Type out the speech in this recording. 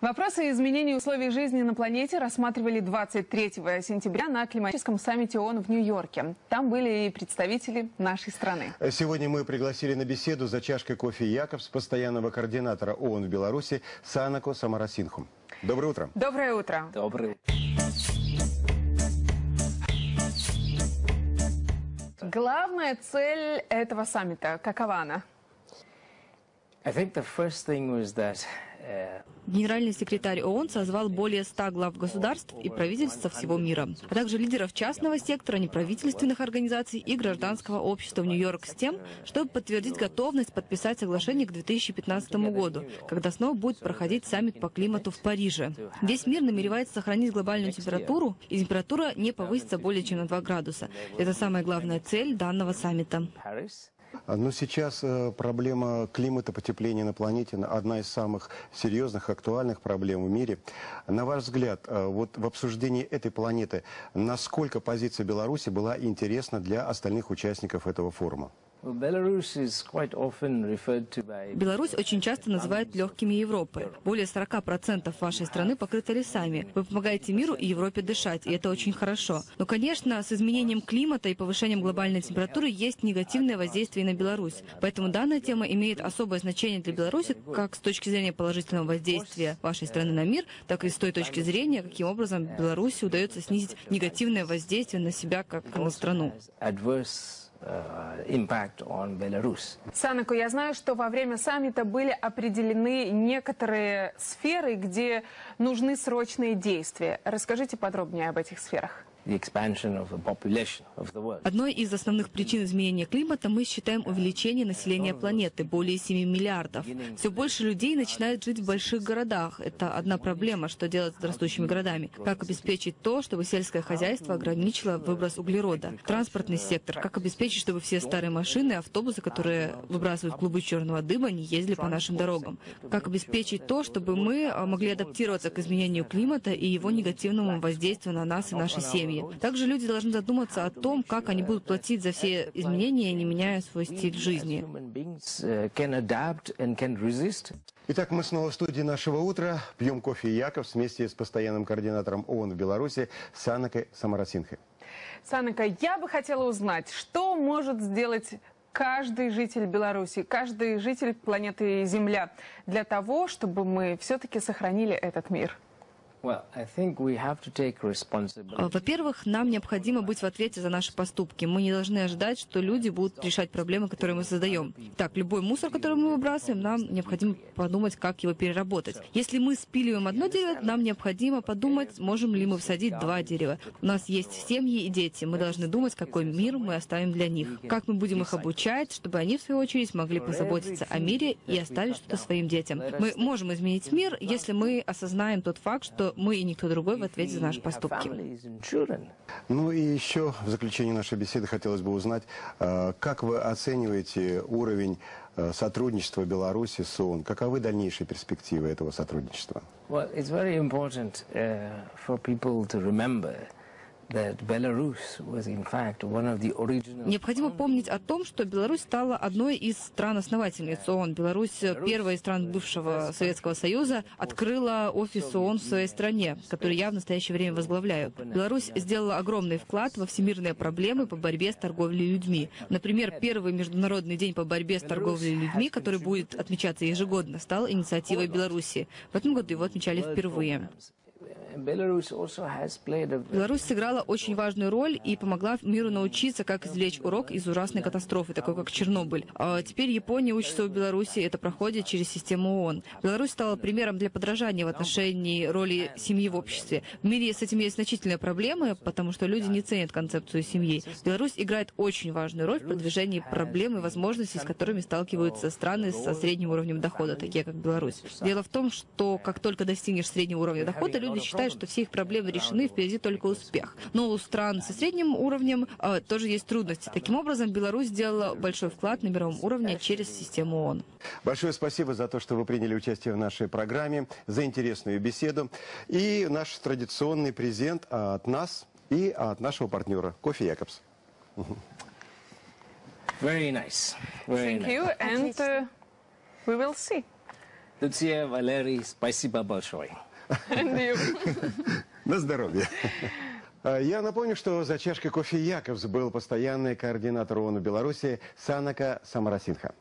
Вопросы изменения условий жизни на планете рассматривали 23 сентября на климатическом саммите ООН в Нью-Йорке. Там были и представители нашей страны. Сегодня мы пригласили на беседу за чашкой кофе Якобс постоянного координатора ООН в Беларуси Санако Самарасинхум. Доброе утро. Доброе утро. Доброе Главная цель этого саммита, какова она? Генеральный секретарь ООН созвал более 100 глав государств и правительств со всего мира, а также лидеров частного сектора, неправительственных организаций и гражданского общества в Нью-Йорк с тем, чтобы подтвердить готовность подписать соглашение к 2015 году, когда снова будет проходить саммит по климату в Париже. Весь мир намеревается сохранить глобальную температуру, и температура не повысится более чем на 2 градуса. Это самая главная цель данного саммита. А, Но сейчас э, проблема климата, потепления на планете одна из самых серьезных, актуальных проблем в мире. На ваш взгляд, э, вот в обсуждении этой планеты, насколько позиция Беларуси была интересна для остальных участников этого форума? Беларусь очень часто называют легкими Европы. Более 40% вашей страны покрыты лесами. Вы помогаете миру и Европе дышать, и это очень хорошо. Но, конечно, с изменением климата и повышением глобальной температуры есть негативное воздействие на Беларусь. Поэтому данная тема имеет особое значение для Беларуси как с точки зрения положительного воздействия вашей страны на мир, так и с той точки зрения, каким образом Беларуси удается снизить негативное воздействие на себя как на страну. Uh, impact on Belarus. Санако, я знаю, что во время саммита были определены некоторые сферы, где нужны срочные действия. Расскажите подробнее об этих сферах. Одной из основных причин изменения климата мы считаем увеличение населения планеты, более 7 миллиардов. Все больше людей начинают жить в больших городах. Это одна проблема, что делать с растущими городами. Как обеспечить то, чтобы сельское хозяйство ограничило выброс углерода? Транспортный сектор. Как обеспечить, чтобы все старые машины автобусы, которые выбрасывают клубы черного дыма, не ездили по нашим дорогам? Как обеспечить то, чтобы мы а, могли адаптироваться к изменению климата и его негативному воздействию на нас и наши семьи? Также люди должны задуматься о том, как они будут платить за все изменения, не меняя свой стиль жизни. Итак, мы снова в студии нашего утра. Пьем кофе Якобс вместе с постоянным координатором ООН в Беларуси Санакой Самарасинхой. Санака, я бы хотела узнать, что может сделать каждый житель Беларуси, каждый житель планеты Земля для того, чтобы мы все-таки сохранили этот мир? Во-первых, нам необходимо быть в ответе за наши поступки. Мы не должны ожидать, что люди будут решать проблемы, которые мы создаем. Так, любой мусор, который мы выбрасываем, нам необходимо подумать, как его переработать. Если мы спиливаем одно дерево, нам необходимо подумать, можем ли мы всадить два дерева. У нас есть семьи и дети. Мы должны думать, какой мир мы оставим для них. Как мы будем их обучать, чтобы они, в свою очередь, могли позаботиться о мире и оставить что-то своим детям. Мы можем изменить мир, если мы осознаем тот факт, что мы и никто другой в ответе за наши поступки. Ну и еще в заключение нашей беседы хотелось бы узнать, э, как вы оцениваете уровень э, сотрудничества Беларуси с ООН? Каковы дальнейшие перспективы этого сотрудничества? Well, it's very important uh, for people to remember Необходимо помнить о том, что Беларусь стала одной из стран-основательниц ООН. Беларусь, э, первая из стран бывшего Советского Союза, открыла офис ООН в своей стране, который я в настоящее время возглавляю. Беларусь сделала огромный вклад во всемирные проблемы по борьбе с торговлей людьми. Например, первый Международный день по борьбе с торговлей людьми, который будет отмечаться ежегодно, стал инициативой Беларуси. В этом году его отмечали впервые. Беларусь сыграла очень важную роль и помогла миру научиться, как извлечь урок из ужасной катастрофы, такой как Чернобыль. А теперь Япония учится у Беларуси, это проходит через систему ООН. Беларусь стала примером для подражания в отношении роли семьи в обществе. В мире с этим есть значительные проблемы, потому что люди не ценят концепцию семьи. Беларусь играет очень важную роль в продвижении проблем и возможностей, с которыми сталкиваются страны со средним уровнем дохода, такие как Беларусь. Дело в том, что как только достигнешь среднего уровня дохода, люди считают, что все их проблемы решены, впереди только успех. Но у стран со средним уровнем э, тоже есть трудности. Таким образом, Беларусь сделала большой вклад на мировом уровне через систему ООН. Большое спасибо за то, что вы приняли участие в нашей программе, за интересную беседу. И наш традиционный презент от нас и от нашего партнера Кофе Якобс. very nice. Very Thank nice. you, and uh, we will see. Lucia, Valery, спасибо большое. На здоровье. А, Я напомню, что за чашкой кофе Яковс был постоянный координатор ООН в Беларуси Санака Самарасинха.